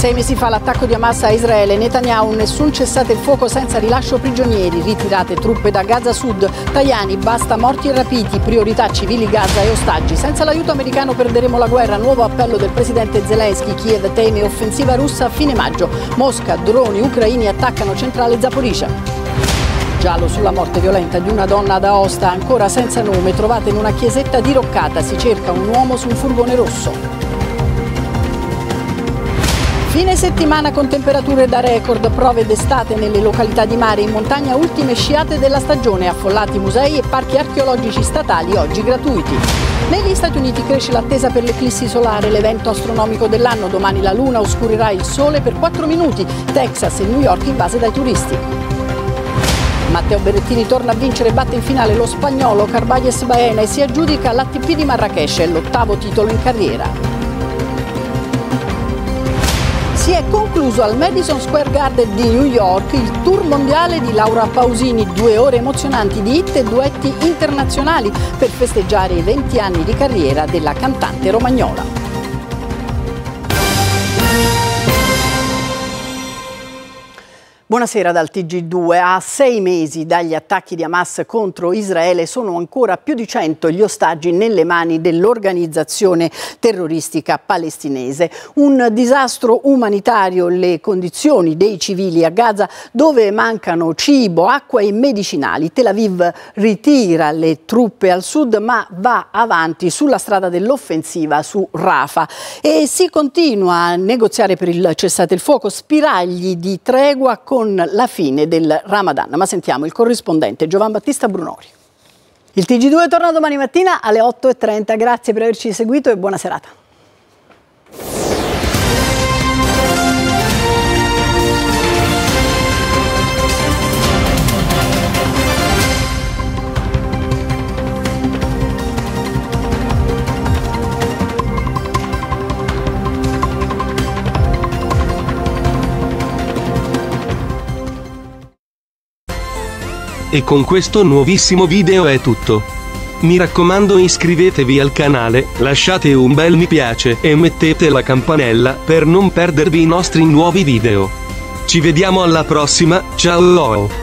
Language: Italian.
Sei mesi fa l'attacco di Hamas a Israele, Netanyahu nessun cessate il fuoco senza rilascio prigionieri, ritirate truppe da Gaza Sud, Tajani basta morti e rapiti, priorità civili Gaza e ostaggi. Senza l'aiuto americano perderemo la guerra, nuovo appello del presidente Zelensky, Kiev teme offensiva russa a fine maggio. Mosca, droni ucraini attaccano centrale Zaporizhia. Giallo sulla morte violenta di una donna ad Aosta, ancora senza nome, trovata in una chiesetta diroccata. Si cerca un uomo su un furgone rosso. Fine settimana con temperature da record, prove d'estate nelle località di mare, in montagna ultime sciate della stagione, affollati musei e parchi archeologici statali oggi gratuiti. Negli Stati Uniti cresce l'attesa per l'eclissi solare, l'evento astronomico dell'anno. Domani la luna oscurirà il sole per 4 minuti. Texas e New York invase dai turisti. Matteo Berrettini torna a vincere, batte in finale lo spagnolo Carvalhes Baena e si aggiudica l'ATP di Marrakesh, l'ottavo titolo in carriera. Si è concluso al Madison Square Garden di New York il tour mondiale di Laura Pausini, due ore emozionanti di hit e duetti internazionali per festeggiare i 20 anni di carriera della cantante romagnola. Buonasera dal TG2. A sei mesi dagli attacchi di Hamas contro Israele sono ancora più di cento gli ostaggi nelle mani dell'organizzazione terroristica palestinese. Un disastro umanitario, le condizioni dei civili a Gaza dove mancano cibo, acqua e medicinali. Tel Aviv ritira le truppe al sud ma va avanti sulla strada dell'offensiva su Rafah e si continua a negoziare per il cessate il fuoco, spiragli di tregua con con la fine del Ramadan. Ma sentiamo il corrispondente Giovan Battista Brunori. Il TG2 torna domani mattina alle 8.30. Grazie per averci seguito e buona serata. E con questo nuovissimo video è tutto. Mi raccomando iscrivetevi al canale, lasciate un bel mi piace e mettete la campanella per non perdervi i nostri nuovi video. Ci vediamo alla prossima, ciao!